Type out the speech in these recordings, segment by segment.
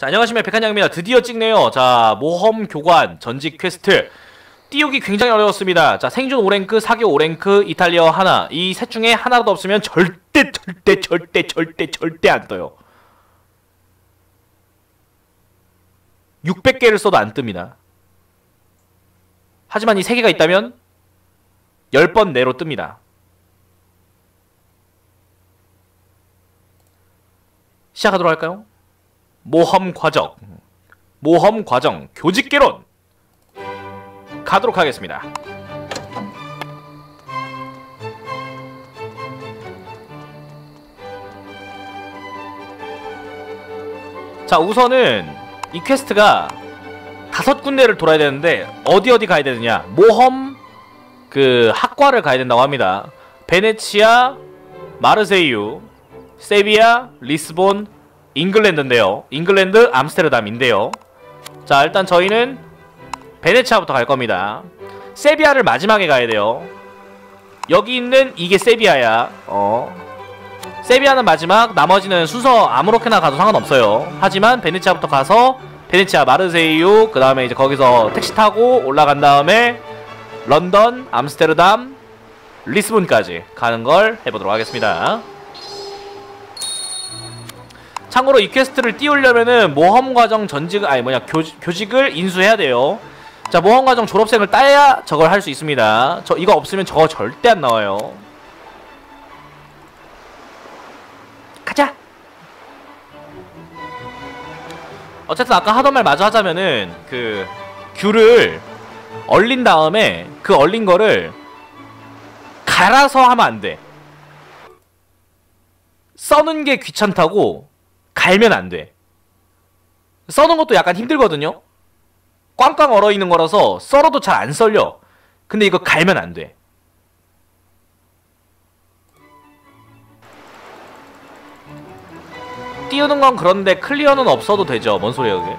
자 안녕하십니까. 백한양입니다. 드디어 찍네요. 자 모험 교관 전직 퀘스트. 띄우기 굉장히 어려웠습니다. 자 생존 5랭크 사교 5랭크 이탈리아 하나. 이 셋 중에 하나라도 없으면 절대 절대 절대 절대 절대 안 떠요. 600개를 써도 안 뜹니다. 하지만 이 3개가 있다면 10번 내로 뜹니다. 시작하도록 할까요? 모험 과정 모험 과정 교직 개론 가도록 하겠습니다. 자 우선은 이 퀘스트가 다섯 군데를 돌아야 되는데 어디 어디 가야 되느냐 모험 그 학과를 가야 된다고 합니다. 베네치아, 마르세유, 세비야, 리스본, 잉글랜드인데요. 잉글랜드 암스테르담인데요. 자 일단 저희는 베네치아부터 갈 겁니다. 세비야를 마지막에 가야 돼요. 여기 있는 이게 세비야야. 어. 세비야는 마지막, 나머지는 순서 아무렇게나 가도 상관없어요. 하지만 베네치아부터 가서 베네치아 마르세유, 그 다음에 이제 거기서 택시 타고 올라간 다음에 런던, 암스테르담, 리스본까지 가는 걸 해보도록 하겠습니다. 참고로 이 quest를 띄우려면은 모험과정 전직 아니 뭐냐 교, 교직을 이수해야 돼요. 자 모험과정 졸업증을 따야 저걸 할 수 있습니다. 저 이거 없으면 저거 절대 안 나와요. 가자! 어쨌든 아까 하던 말 마저 하자면은 그 귤을 얼린 다음에 그 얼린 거를 갈아서 하면 안돼. 써는 게 귀찮다고 갈면 안 돼. 써는 것도 약간 힘들거든요. 꽝꽝 얼어 있는 거라서 썰어도 잘 안 썰려. 근데 이거 갈면 안 돼. 띄우는 건 그런데 클리어는 없어도 되죠. 뭔 소리야 그게?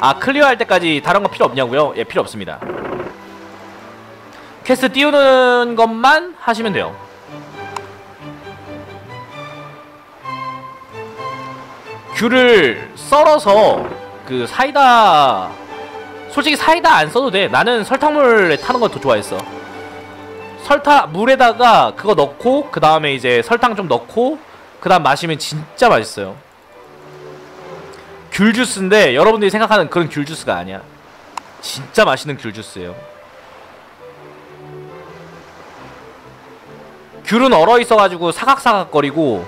아 클리어 할 때까지 다른 거 필요 없냐고요? 예 필요 없습니다. 퀘스트 띄우는 것만 하시면 돼요. 귤을 썰어서 그 사이다 솔직히 사이다 안 써도 돼. 나는 설탕물에 타는 걸 더 좋아했어. 설탕 물에다가 그거 넣고 그 다음에 이제 설탕 좀 넣고 그 다음 마시면 진짜 맛있어요. 귤 주스인데 여러분들이 생각하는 그런 귤 주스가 아니야. 진짜 맛있는 귤 주스예요 귤은 얼어 있어가지고 사각사각거리고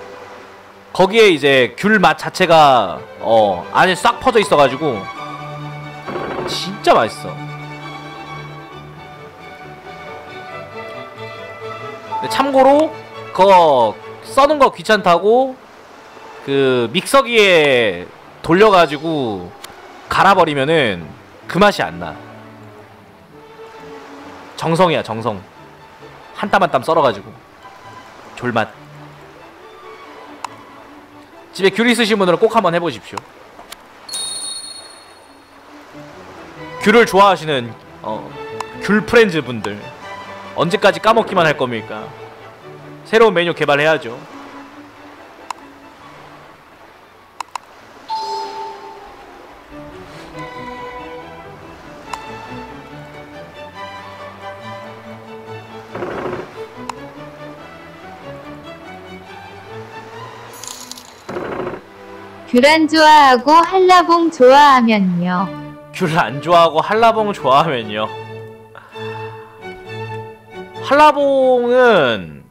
거기에 이제 귤 맛 자체가 어 안에 싹 퍼져 있어가지고 진짜 맛있어. 참고로 그거 써는 거 귀찮다고 그 믹서기에 돌려가지고 갈아버리면은 그 맛이 안 나. 정성이야 정성. 한 땀 한 땀 썰어가지고. 졸맛 집에 귤 있으신 분들은 꼭 한번 해보십시오. 귤을 좋아하시는 어, 귤 프렌즈 분들. 언제까지 까먹기만 할 겁니까? 새로운 메뉴 개발해야죠 귤 안 좋아하고 한라봉 좋아하면요. 귤 안 좋아하고 한라봉 좋아하면요. 한라봉은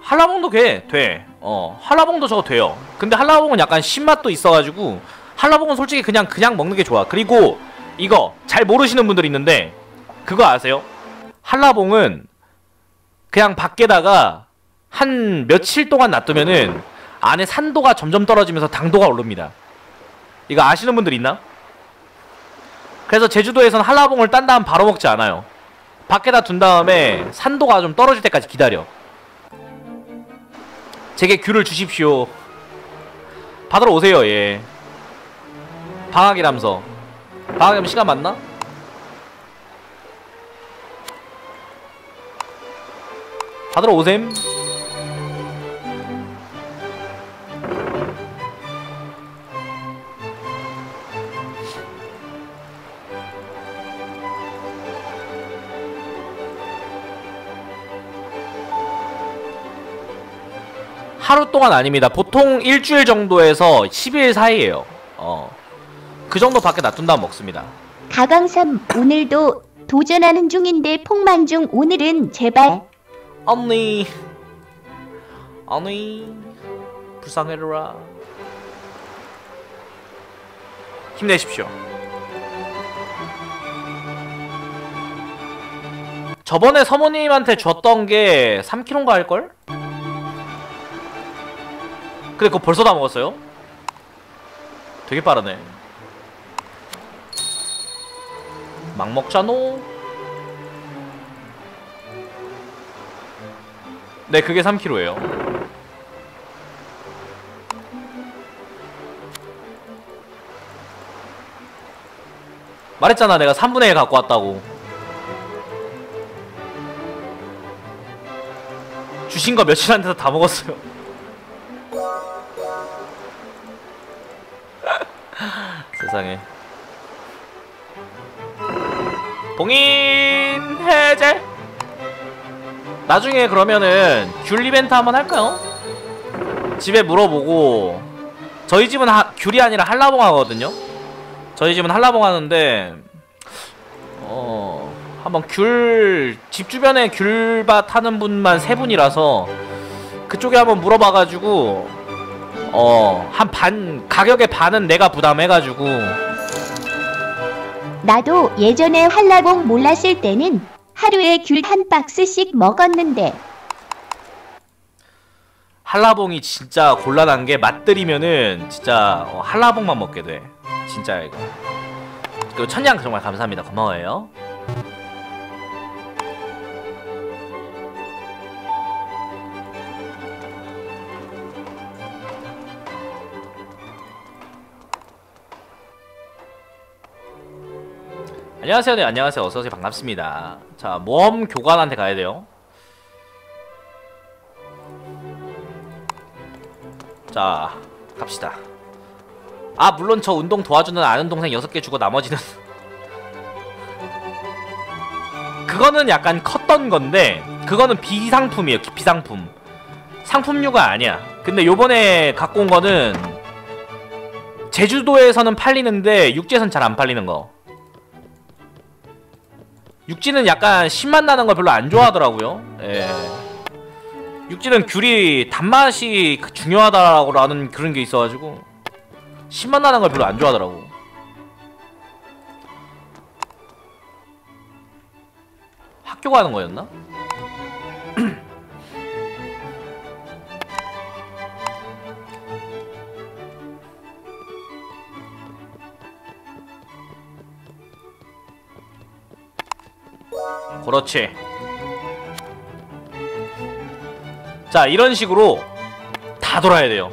한라봉도 돼. 돼. 어, 한라봉도 저거 돼요. 근데 한라봉은 약간 신맛도 있어가지고 한라봉은 솔직히 그냥 그냥 먹는 게 좋아. 그리고 이거 잘 모르시는 분들 있는데 그거 아세요? 한라봉은 그냥 밖에다가 한 며칠 동안 놔두면은 안에 산도가 점점 떨어지면서 당도가 오릅니다. 이거 아시는 분들 있나? 그래서 제주도에선 한라봉을 딴 다음 바로 먹지 않아요. 밖에다 둔 다음에 산도가 좀 떨어질 때까지 기다려. 제게 귤을 주십시오. 받으러 오세요, 예. 방학이라면서. 방학이면 시간 맞나? 받으러 오셈. 하루 동안 아닙니다. 보통 일주일 정도에서 10일 사이에요. 어. 그 정도 밖에 놔둔다면 먹습니다. 가강삼 오늘도 도전하는 중인데 폭망중 오늘은 제발 언니. 언니. 불쌍해라. 힘내십시오. 저번에 서모님한테 줬던 게 3kg인가 할걸? 근데 그거 벌써 다 먹었어요? 되게 빠르네. 막 먹자노. 네, 그게 3kg예요. 말했잖아, 내가 3분의 1 갖고 왔다고. 주신 거 며칠 안 돼서 다 먹었어요. 세상에. 봉인 해제. 나중에 그러면은 귤 이벤트 한번 할까요? 집에 물어보고 저희 집은 하, 귤이 아니라 한라봉 하거든요. 저희 집은 한라봉 하는데 어 한번 귤 집 주변에 귤밭 하는 분만 세 분이라서 그쪽에 한번 물어봐가지고 어 한 반 가격의 반은 내가 부담해가지고. 나도 예전에 한라봉 몰랐을 때는 하루에 귤 한 박스씩 먹었는데. 한라봉이 진짜 곤란한 게 맛들이면은 진짜 어, 한라봉만 먹게 돼. 진짜 이거. 그리고 천냥 정말 감사합니다. 고마워요 안녕하세요. 네 안녕하세요. 어서오세요. 반갑습니다. 자 모험 교관한테 가야 돼요. 자 갑시다. 아 물론 저 운동 도와주는 아는 동생 6개 주고 나머지는 그거는 약간 컸던 건데 그거는 비상품이에요. 기- 비상품. 상품류가 아니야. 근데 요번에 갖고 온 거는 제주도에서는 팔리는데 육지에선 잘 안 팔리는 거 육지는 약간 신맛 나는 걸 별로 안 좋아하더라고요 예. 육지는 귤이 단맛이 그 중요하다라는 그런 게 있어가지고 신맛 나는 걸 별로 안 좋아하더라고. 학교 가는 거였나? 그렇지. 자 이런 식으로 다 돌아야 돼요.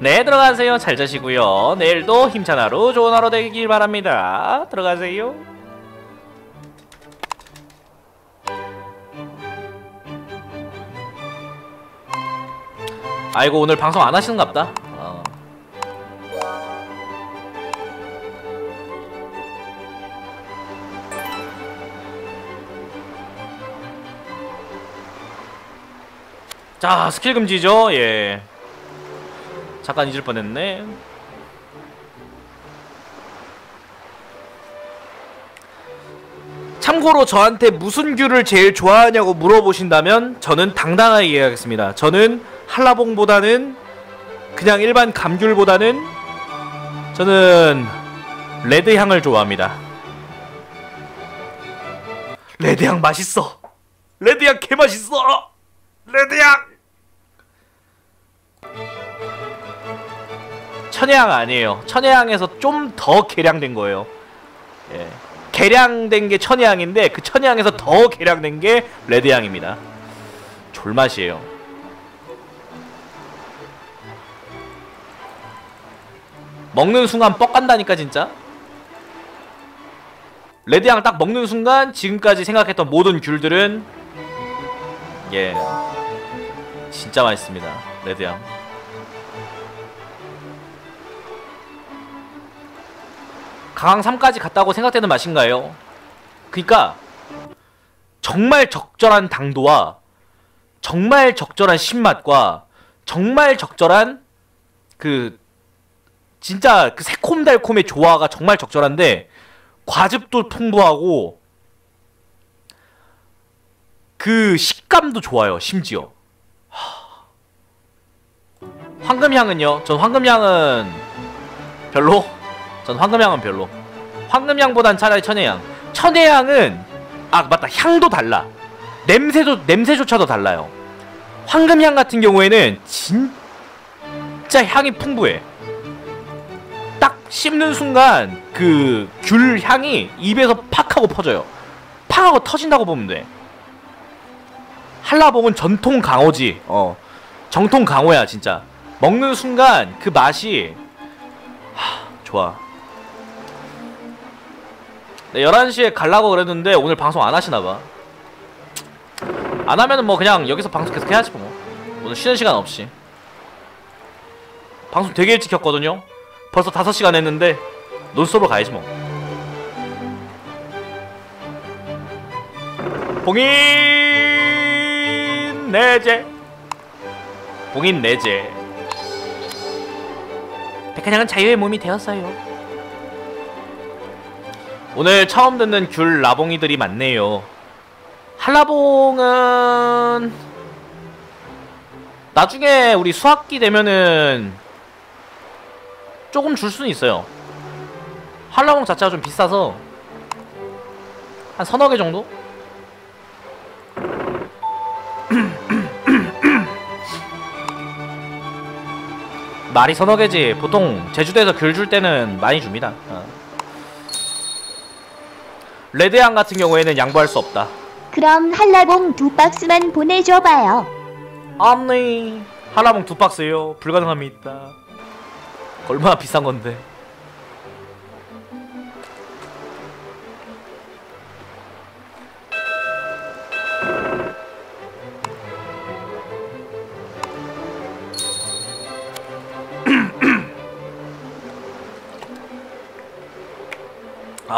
네 들어가세요. 잘 자시고요. 내일도 힘찬 하루 좋은 하루 되길 바랍니다. 들어가세요. 아이고 오늘 방송 안 하시는갑다 자 스킬 금지죠. 예. 잠깐 잊을 뻔했네. 참고로 저한테 무슨 귤을 제일 좋아하냐고 물어보신다면 저는 당당하게 이야기하겠습니다. 저는 한라봉보다는 그냥 일반 감귤보다는 저는 레드향을 좋아합니다. 레드향 맛있어. 레드향 개맛있어. 레드향 천혜향 아니에요. 천혜향에서 좀 더 개량된 거예요. 예. 개량된 게 천혜향인데 그 천혜향에서 더 개량된 게 레드향입니다. 졸맛이에요. 먹는 순간 뻑 간다니까 진짜? 레드향 딱 먹는 순간 지금까지 생각했던 모든 귤들은 예. 진짜 맛있습니다 레드향 강항 3까지 갔다고 생각되는 맛인가요? 그니까 정말 적절한 당도와 정말 적절한 신맛과 정말 적절한 그 진짜 그 새콤달콤의 조화가 정말 적절한데 과즙도 풍부하고 그 식감도 좋아요 심지어 하. 황금향은요 전 황금향은 별로 전 황금향은 별로. 황금향보단 차라리 천혜향. 천혜향은 아 맞다. 향도 달라. 냄새도 냄새조차도 달라요. 황금향 같은 경우에는 진짜 향이 풍부해. 딱 씹는 순간 그 귤 향이 입에서 팍 하고 퍼져요. 팍 하고 터진다고 보면 돼. 한라봉은 전통 강호지. 어. 정통 강호야 진짜. 먹는 순간 그 맛이 하, 좋아 네, 11시에 갈라고 그랬는데 오늘 방송 안 하시나봐. 안 하면은 뭐 그냥 여기서 방송 계속 해야지 뭐. 오늘 쉬는 시간 없이. 방송 되게 일찍 켰거든요. 벌써 5시간 했는데 논스톱으로 가야지 뭐. 봉인 내제. 봉인 내제. 백화장은 자유의 몸이 되었어요 오늘 처음 듣는 귤 라봉이들이 많네요 한라봉은 나중에 우리 수학기 되면은 조금 줄 수는 있어요 한라봉 자체가 좀 비싸서 한 서너 개 정도? 말이 서너 개지 보통 제주도에서 귤 줄 때는 많이 줍니다 어. 레드양 같은 경우에는 양보할 수 없다. 그럼 한라봉 두 박스만 보내줘봐요. 아니 한라봉 두 박스요? 불가능합니다. 얼마나 비싼 건데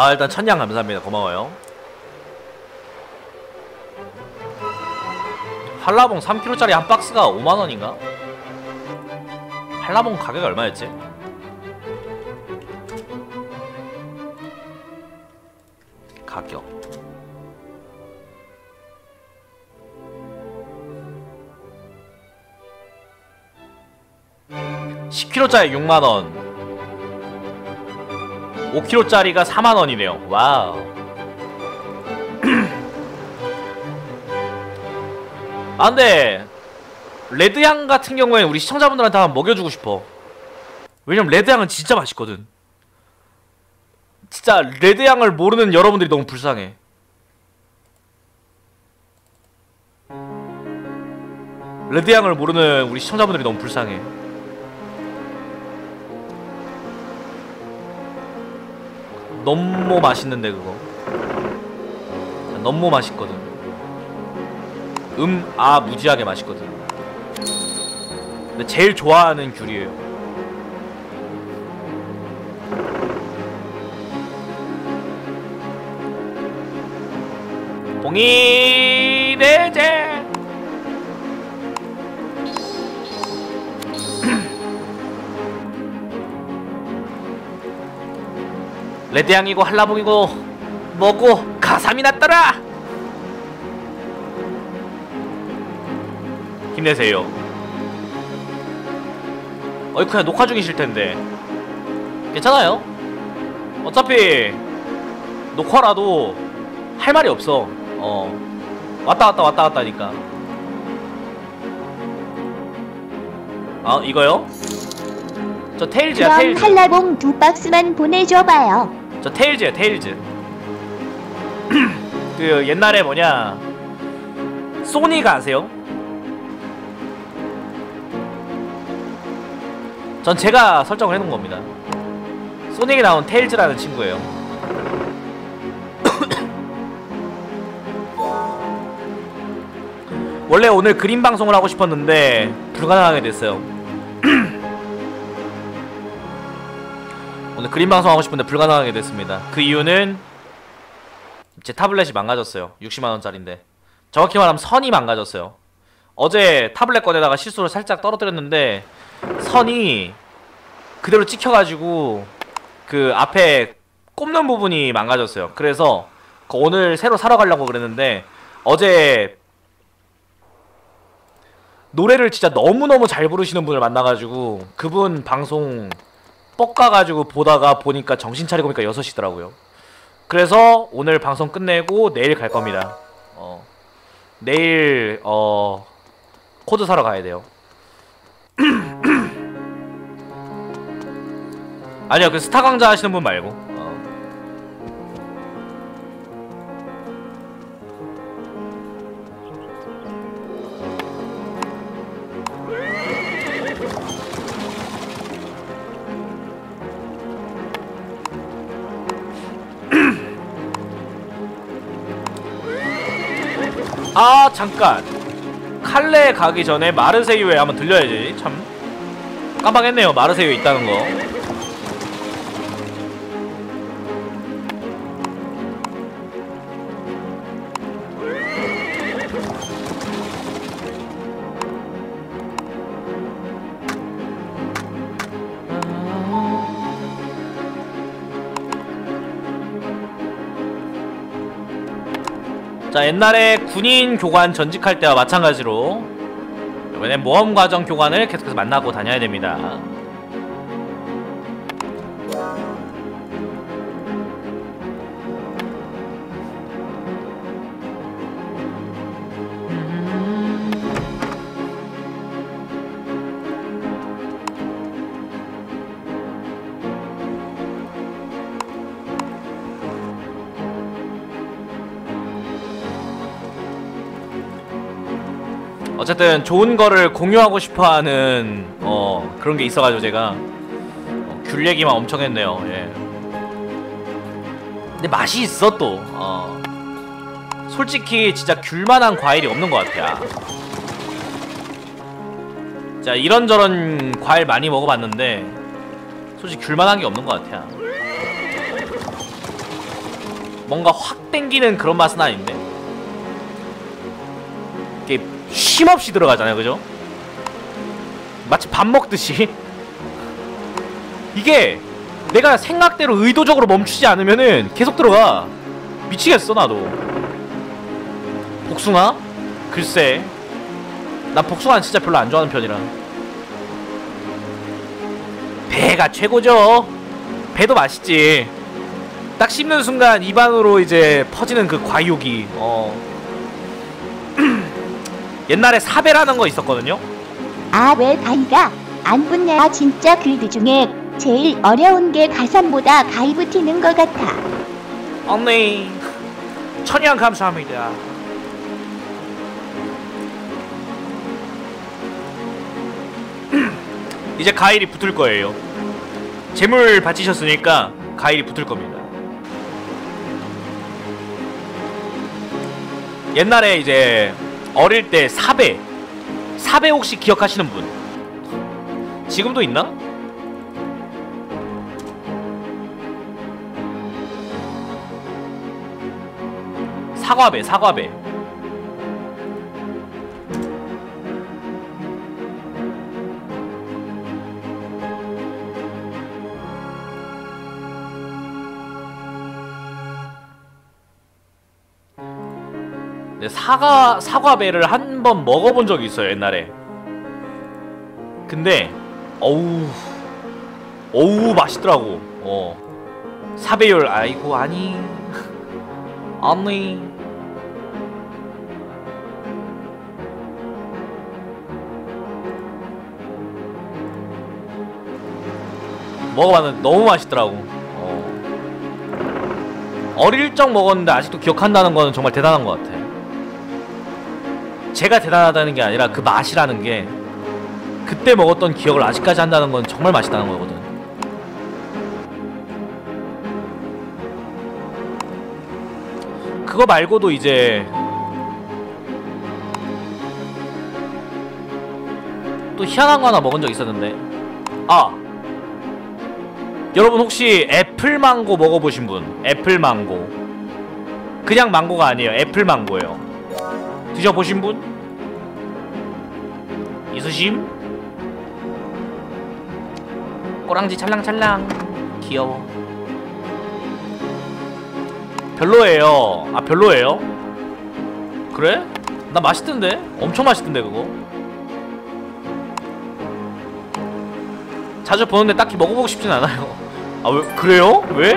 아 일단 천냥 감사합니다 고마워요 한라봉 3kg짜리 한 박스가 5만원인가? 한라봉 가격이 얼마였지? 가격 10kg짜리 6만원 5kg짜리가 4만원이네요. wow. 아 근데 레드향 같은 경우에 우리 시청자분들한테 한번 먹여주고 싶어. 왜냐면 레드향은 진짜 맛있거든. 진짜 레드향을 모르는 여러분들이 너무 불쌍해. 레드향을 모르는 우리 시청자분들이 너무 불쌍해 너무 맛있는데 그거. 너무 맛있거든. 음, 아 무지하게 맛있거든. 근데 제일 좋아하는 귤이에요. 봉이 대제 레드향이고 한라봉이고 뭐고 가삼이 났더라. 힘내세요. 어이쿠야 녹화 중이실 텐데. 괜찮아요? 어차피 녹화라도 할 말이 없어. 어. 왔다 갔다 왔다 갔다니까. 아 이거요? 저 테일즈야 그럼 테일즈. 한라봉 두 박스만 보내줘봐요. 저 테일즈야 테일즈. 그 옛날에 뭐냐 소니가 아세요? 전 제가 설정을 해놓은 겁니다. 소닉에 나온 테일즈라는 친구예요. 원래 오늘 그림 방송을 하고 싶었는데 불가능하게 됐어요 오늘 그림 방송 하고 싶은데 불가능하게 됐습니다. 그 이유는 제 타블렛이 망가졌어요. 60만원짜리인데. 정확히 말하면 선이 망가졌어요. 어제 타블렛 꺼내다가 실수로 살짝 떨어뜨렸는데 선이 그대로 찍혀가지고 그 앞에 꼽는 부분이 망가졌어요. 그래서 그 오늘 새로 사러 가려고 그랬는데 어제 노래를 진짜 너무너무 잘 부르시는 분을 만나가지고 그분 방송 뻑가가지고 보다가 보니까 정신 차리고 보니까 6시더라고요. 그래서 오늘 방송 끝내고 내일 갈 겁니다. 어. 내일 어 코드 사러 가야 돼요. 아니요 그 스타 강자 하시는 분 말고. 잠깐. 칼레 가기 전에 마르세유에 한번 들려야지 참. 깜빡했네요 마르세유에 있다는 거 자 옛날에 군인 교관 전직할 때와 마찬가지로 이번엔 모험과정 교관을 계속해서 만나고 다녀야 됩니다 어쨌든 좋은 거를 공유하고 싶어하는 어 그런 게 있어가지고 제가 어, 귤 얘기만 엄청 했네요. 예. 근데 맛이 있어 또. 어. 솔직히 진짜 귤만한 과일이 없는 것 같아. 자 이런저런 과일 많이 먹어봤는데 솔직히 귤만한 게 없는 것 같아. 뭔가 확 땡기는 그런 맛은 아닌데. 쉼없이 들어가잖아요. 그죠? 마치 밥 먹듯이. 이게 내가 생각대로 의도적으로 멈추지 않으면은 계속 들어가. 미치겠어 나도. 복숭아? 글쎄. 난 복숭아는 진짜 별로 안 좋아하는 편이라. 배가 최고죠. 배도 맛있지. 딱 씹는 순간 입안으로 이제 퍼지는 그 과육이. 어 옛날에 사배라는 거 있었거든요. 아왜 가이가 안 붙냐 진짜 글드 중에 제일 어려운 게 가산보다 가이 붙이는 것 같아 언니 천냥 감사합니다. 이제 가일이 붙을 거예요. 재물 바치셨으니까 가일이 붙을 겁니다. 옛날에 이제 어릴 때 사배 사배 혹시 기억하시는 분? 지금도 있나? 사과배 사과배 사과 사과배를 한 번 먹어본 적이 있어요 옛날에. 근데 어우 어우 맛있더라고. 어 사배율 아이고 아니 아니 먹어봤는데 너무 맛있더라고. 어. 어릴 적 먹었는데 아직도 기억한다는 거는 정말 대단한 것 같아. 제가 대단하다는 게 아니라 그 맛이라는 게 그때 먹었던 기억을 아직까지 한다는 건 정말 맛있다는 거거든. 그거 말고도 이제 또 희한한 거 하나 먹은 적 있었는데. 아! 여러분 혹시 애플망고 먹어보신 분? 애플망고. 그냥 망고가 아니에요. 애플망고예요 드셔보신 분? 이수심 꼬랑지 찰랑찰랑 귀여워 별로예요 아 별로예요? 그래? 나 맛있던데? 엄청 맛있던데 그거 자주 보는데 딱히 먹어보고 싶진 않아요 아 왜 그래요? 왜?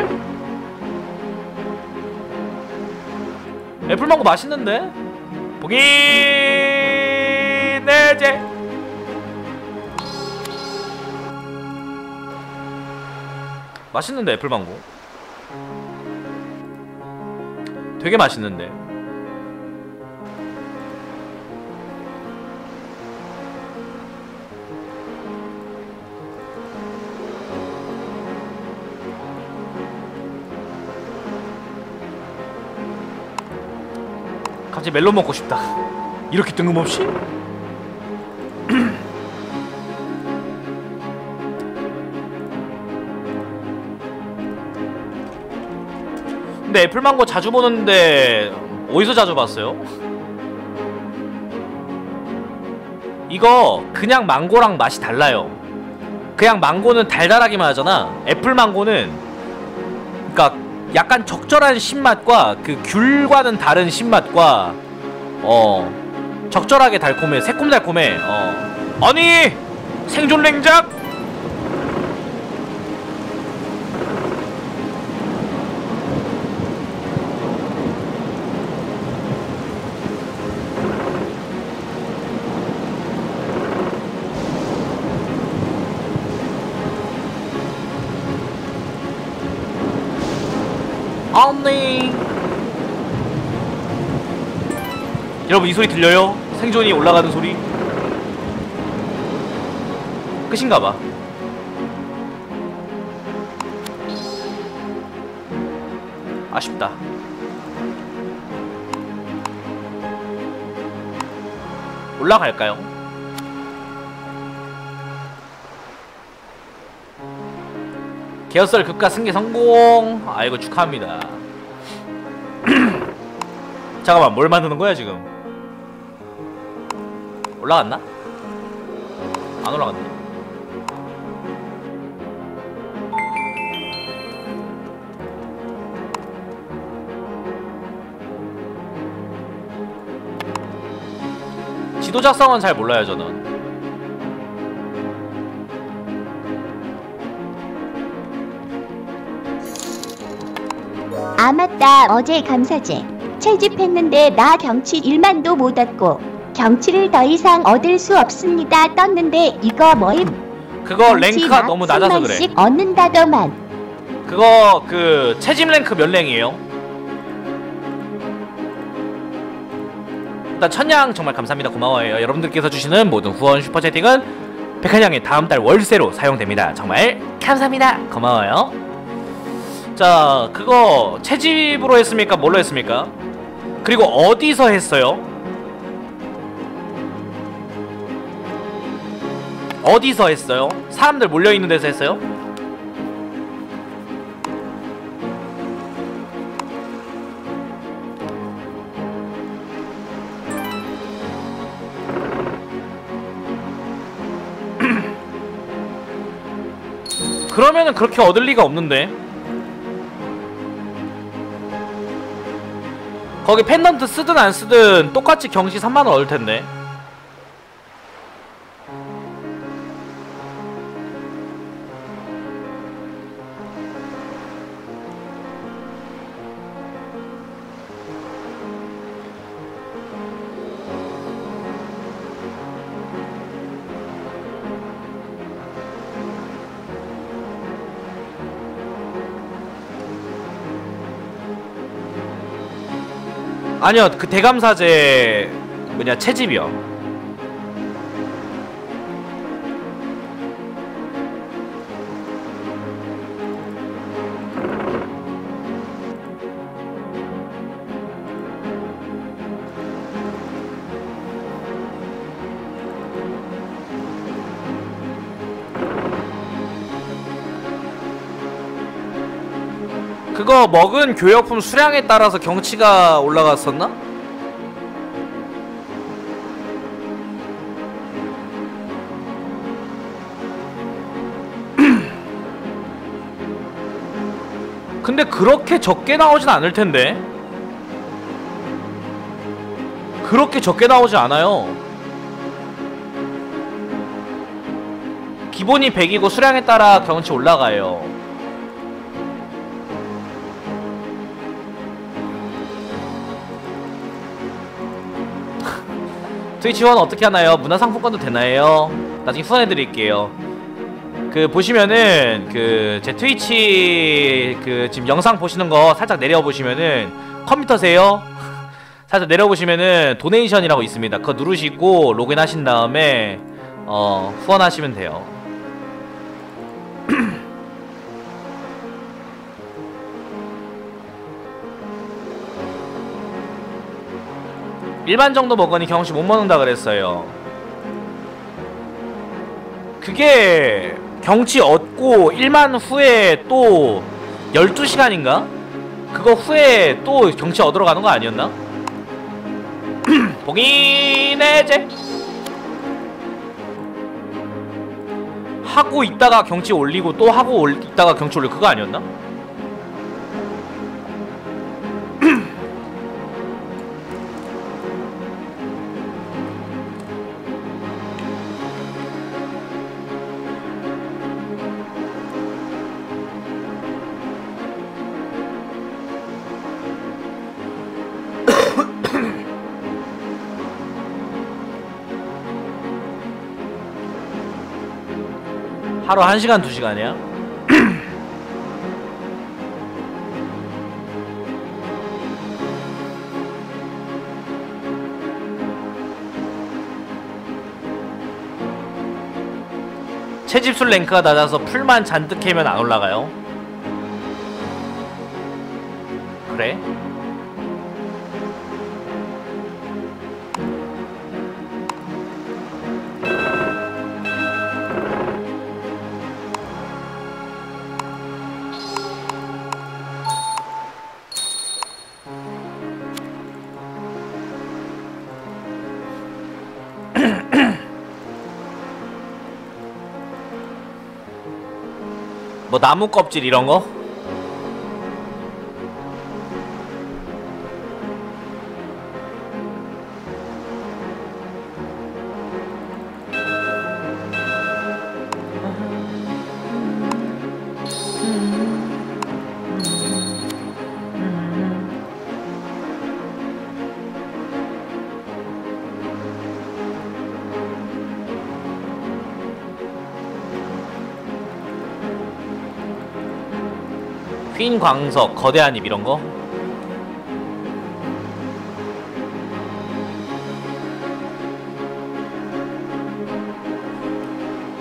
애플망고 맛있는데? 보기 내제! 맛있는데 애플망고? 되게 맛있는데 멜론 먹고 싶다 이렇게 뜬금없이? 근데 애플망고 자주 보는데 어디서 자주 봤어요? 이거 그냥 망고랑 맛이 달라요 그냥 망고는 달달하기만 하잖아 애플망고는 그니까 약간 적절한 신맛과 그 귤과는 다른 신맛과 어. 적절하게 달콤해 새콤달콤해. 어. 아니 생존 냉작 아 여러분 이 소리 들려요? 생존이 올라가는 소리? 끝인가봐. 아쉽다. 올라갈까요? 개어썰 급가 승계 성공! 아이고 축하합니다. 잠깐만 뭘 만드는 거야 지금 올라갔나? 안 올라갔네. 지도 작성은 잘 몰라요 저는. 아 맞다. 어제 감사제. 채집했는데 나 경치 1만도 못 얻고 경치를 더 이상 얻을 수 없습니다. 떴는데 이거 뭐임? 그거 랭크가 막 너무 낮아서 그래. 10만씩 얻는다더만. 그거 그 채집 랭크 몇 랭이에요? 일단 천냥 정말 감사합니다. 고마워요. 여러분들께서 주시는 모든 후원 슈퍼 채팅은 백한양의 다음 달 월세로 사용됩니다. 정말 감사합니다. 고마워요. 자 그거 채집으로 했습니까? 뭘로 했습니까? 그리고 어디서 했어요 어디서 했어요? 사람들 몰려있는 데서 했어요? 그러면은 그렇게 얻을 리가 없는데. 거기 펜던트 쓰든 안 쓰든 똑같이 경시 3만원 얻을 텐데 아니요 그 대감사제 뭐냐 채집이요 먹은 교역품 수량에 따라서 경치가 올라갔었나? 근데 그렇게 적게 나오진 않을 텐데. 그렇게 적게 나오지 않아요. 기본이 100이고 수량에 따라 경치 올라가요. 트위치 후원 어떻게 하나요? 문화상품권도 되나요? 나중에 후원해드릴게요. 그 보시면은 그 제 트위치 그 지금 영상 보시는 거 살짝 내려 보시면은 컴퓨터세요? 살짝 내려 보시면은 도네이션이라고 있습니다. 그거 누르시고 로그인 하신 다음에 어 후원하시면 돼요. 일반 정도 먹으니 경험치 못 먹는다 그랬어요. 그게 경치 얻고 1만 후에 또 12시간인가? 그거 후에 또 경치 얻으러 가는 거 아니었나? 봉인해제 하고 있다가 경치 올리고 또 하고 올, 있다가 경치 올리고 그거 아니었나? 하루 1시간 2시간이야? 채집술 랭크가 낮아서 풀만 잔뜩 캐면 안 올라가요? 그래? 뭐 나무 껍질 이런 거? 광석, 거대한 입 이런 거?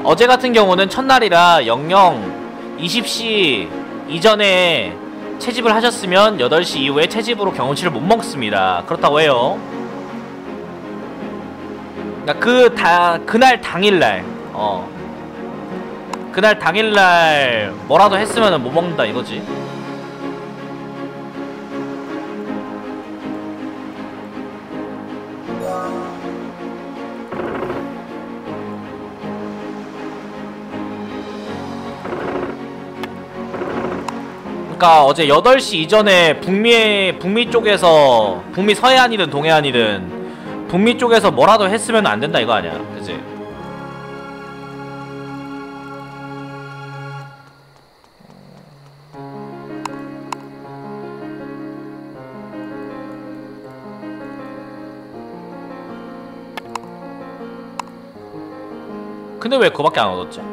어제 같은 경우는 첫날이라 00 20시 이전에 채집을 하셨으면 8시 이후에 채집으로 경험치를 못 먹습니다. 그렇다고 해요. 그러니까 그 다, 그날 당일날, 어. 그날 당일날 뭐라도 했으면 못 먹는다 이거지. 그러니까 어제 8시 이전에 북미 북미 쪽에서 북미 서해안이든 동해안이든 북미 쪽에서 뭐라도 했으면 안 된다 이거 아니야. 그지? 근데 왜 그거밖에 안 얻었지?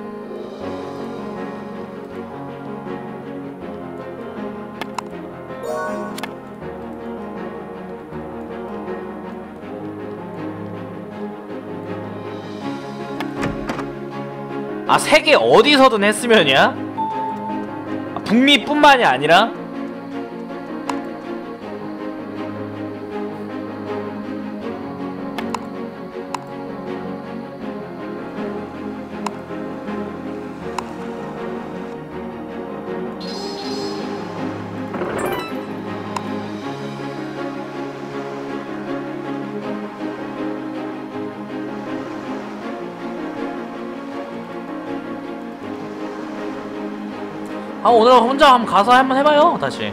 아 세계 어디서든 했으면이야? 아, 북미뿐만이 아니라? 아 오늘 혼자 한번 가서 한번 해봐요 다시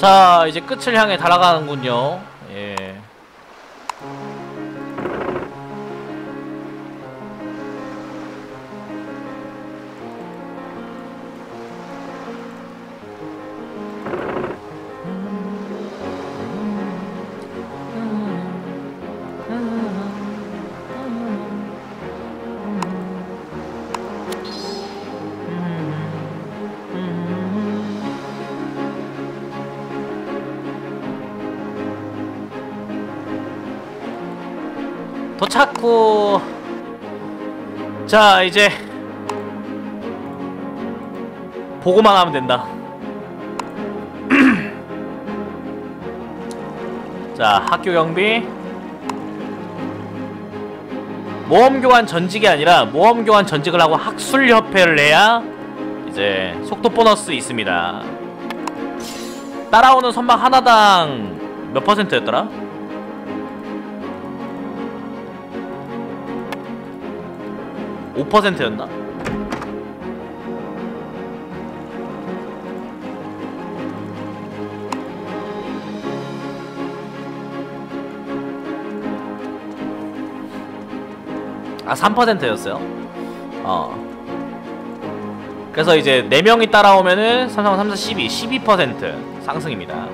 자 이제 끝을 향해 달아가는군요 예. 도착구 자 이제 보고만 하면 된다 자 학교 경비 모험교환 전직이 아니라 모험교환 전직을 하고 학술협회를 내야 이제 속도 보너스 있습니다 따라오는 선박 하나당 몇 퍼센트였더라? 5%였나? 아 3%였어요. 어. 그래서 이제 4명이 따라오면은 3, 3, 3, 4, 12, 12% 상승입니다.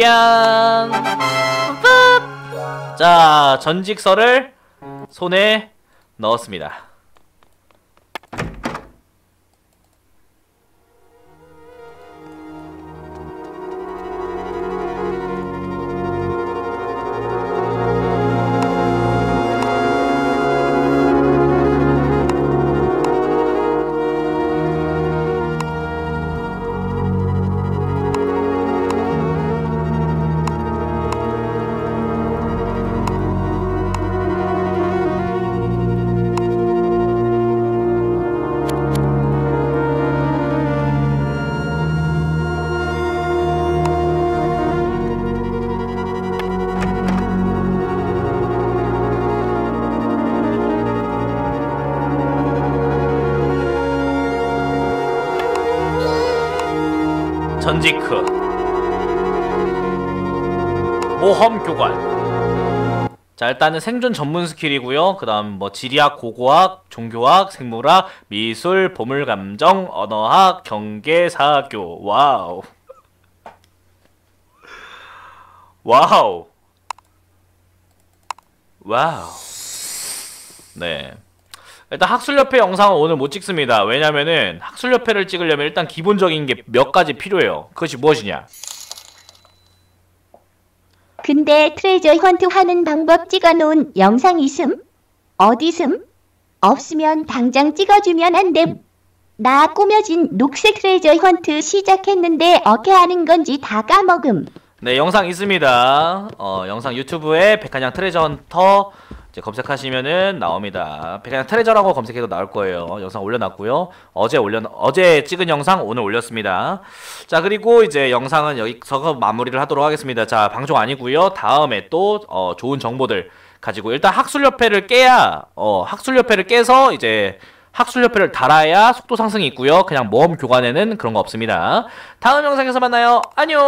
짠! 자, 전직서를 손에 넣었습니다. 자 일단은 생존 전문 스킬이고요 그 다음 뭐 지리학 고고학 종교학 생물학 미술 보물감정 언어학 경계 사교 wow wow wow 네 일단 학술협회 영상은 오늘 못 찍습니다. 왜냐면은 학술협회를 찍으려면 일단 기본적인 게 몇 가지 필요해요. 그것이 무엇이냐? 근데 treasure hunt 하는 방법 찍어놓은 영상 있음? 어디 있음? 없으면 당장 찍어주면 안 돼. 나 꾸며진 녹색 treasure hunt 시작했는데 어떻게 하는 건지 다 까먹음. 네, 영상 있습니다. 어, 영상 유튜브에 백한양 treasure hunter 이제 검색하시면은 나옵니다. 백한양 treasure라고 검색해도 나올 거예요. 영상 올려놨고요. 어제 올려 어제 찍은 영상 오늘 올렸습니다. 자 그리고 이제 영상은 여기서 마무리를 하도록 하겠습니다. 자 방송 아니고요. 다음에 또 어, 좋은 정보들 가지고 일단 학술협회를 깨야 어, 학술협회를 깨서 이제 학술협회를 달아야 속도 상승이 있고요. 그냥 모험 교관에는 그런 거 없습니다. 다음 영상에서 만나요. 안녕.